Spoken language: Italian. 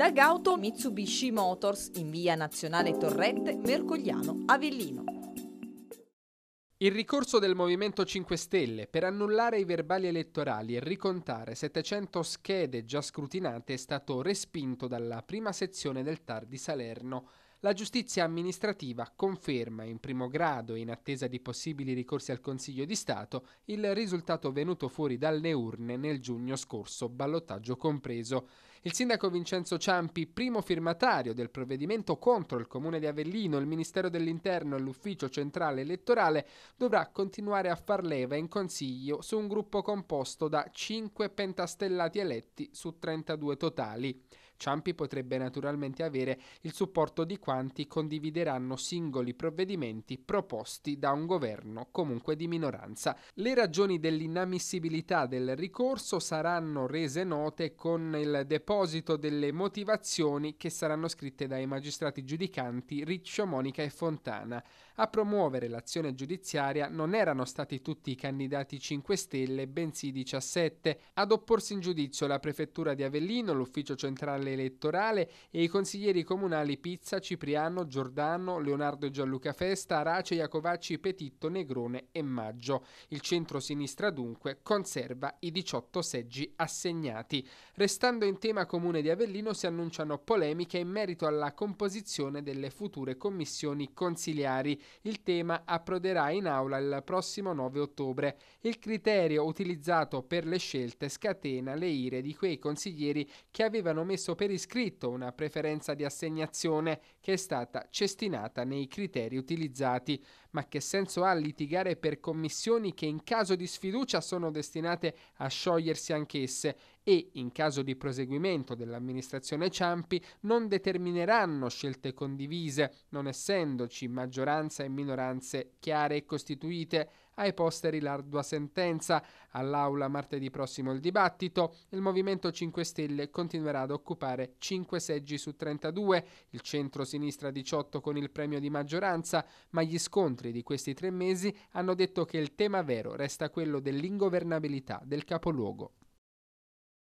Da Gauto Mitsubishi Motors in via Nazionale Torrette, Mercogliano, Avellino. Il ricorso del Movimento 5 Stelle per annullare i verbali elettorali e ricontare 700 schede già scrutinate è stato respinto dalla prima sezione del TAR di Salerno. La giustizia amministrativa conferma in primo grado in attesa di possibili ricorsi al Consiglio di Stato il risultato venuto fuori dalle urne nel giugno scorso, ballottaggio compreso. Il sindaco Vincenzo Ciampi, primo firmatario del provvedimento contro il comune di Avellino, il Ministero dell'Interno e l'Ufficio Centrale Elettorale, dovrà continuare a far leva in consiglio su un gruppo composto da 5 pentastellati eletti su 32 totali. Ciampi potrebbe naturalmente avere il supporto di quanti condivideranno singoli provvedimenti proposti da un governo comunque di minoranza. Le ragioni dell'inammissibilità del ricorso saranno rese note con il deposito delle motivazioni che saranno scritte dai magistrati giudicanti Riccio, Monica e Fontana. A promuovere l'azione giudiziaria non erano stati tutti i candidati 5 Stelle, bensì 17. Ad opporsi in giudizio la prefettura di Avellino, l'ufficio centrale elettorale e i consiglieri comunali Pizza, Cipriano, Giordano, Leonardo Gianluca Festa, Arace, Iacovacci, Petitto, Negrone e Maggio. Il centro-sinistra dunque conserva i 18 seggi assegnati. Restando in tema comune di Avellino si annunciano polemiche in merito alla composizione delle future commissioni consiliari. Il tema approderà in aula il prossimo 9 ottobre. Il criterio utilizzato per le scelte scatena le ire di quei consiglieri che avevano messo per iscritto una preferenza di assegnazione che è stata cestinata nei criteri utilizzati. Ma che senso ha litigare per commissioni che in caso di sfiducia sono destinate a sciogliersi anch'esse e, in caso di proseguimento dell'amministrazione Ciampi, non determineranno scelte condivise, non essendoci maggioranza e minoranze chiare e costituite, ai posteri l'ardua sentenza. All'aula martedì prossimo il dibattito. Il Movimento 5 Stelle continuerà ad occupare 5 seggi su 32, il centro-sinistra 18 con il premio di maggioranza, ma gli scontri di questi tre mesi hanno detto che il tema vero resta quello dell'ingovernabilità del capoluogo.